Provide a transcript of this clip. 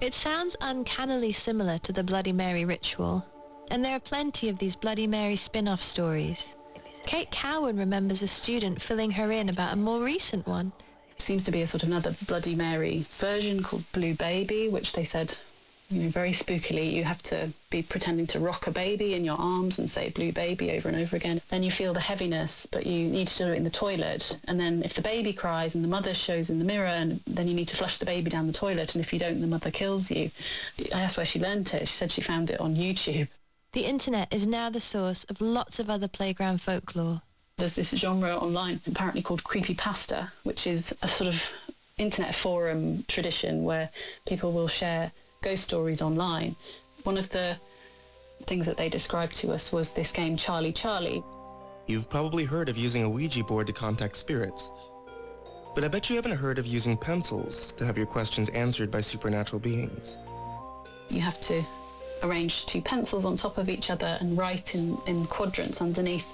It sounds uncannily similar to the Bloody Mary ritual, and there are plenty of these Bloody Mary spin off stories. Kate Cowan remembers a student filling her in about a more recent one. Seems to be a sort of another Bloody Mary version called Blue Baby, which they said you know, very spookily, you have to be pretending to rock a baby in your arms and say blue baby over and over again. Then you feel the heaviness, but you need to do it in the toilet. And then if the baby cries and the mother shows in the mirror, and then you need to flush the baby down the toilet. And if you don't, the mother kills you. I asked where she learned it. She said she found it on YouTube. The internet is now the source of lots of other playground folklore. There's this genre online apparently called creepypasta, which is a sort of internet forum tradition where people will share ghost stories online. One of the things that they described to us was this game Charlie Charlie. You've probably heard of using a Ouija board to contact spirits. But I bet you haven't heard of using pencils to have your questions answered by supernatural beings. You have to arrange two pencils on top of each other and write in, in quadrants underneath